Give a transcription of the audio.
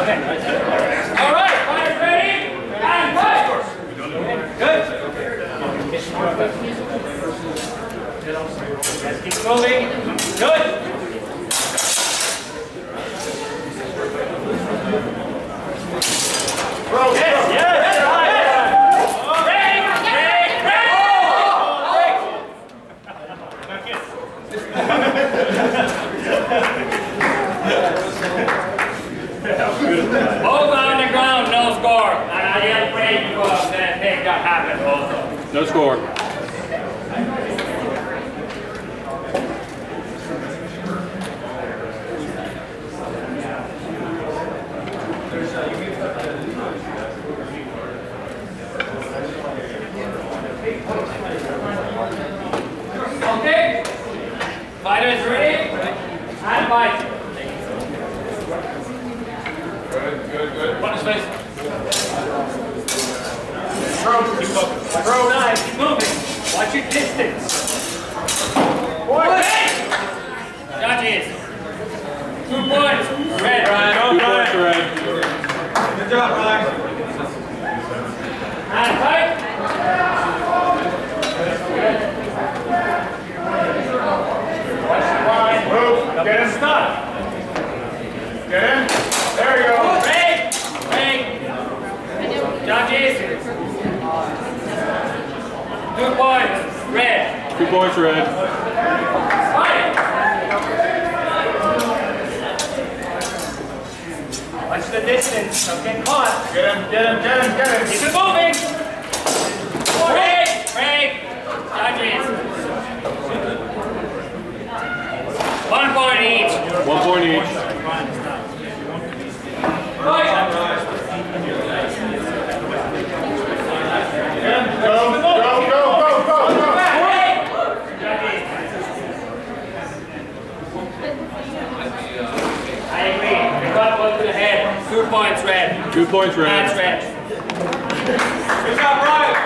All right. Good. Bro, Yes, yes, yes. Break, break, break. Both on the ground, no score. And I get afraid to uh, make that happen also. No score. Okay? Fighters ready? And fight. Good, good, good. One is face. Bro, keep focused. Throw knives, keep moving. Watch your distance. Okay. Judges. Two points. Red. Two points, Red. Good job, Ryan. And fight. Move. Get in. Stop. Get in. There you go. Break. Break. Judges. Two points. Red. Two points, Red. Fight. Watch the distance. Don't get caught. Get him, get him, get him, get him. Keep it moving. Break. Break. Judges. One point each. One point each. I agree. They got one to the head. Two points red. Two points red. That's red. Good job, Brian.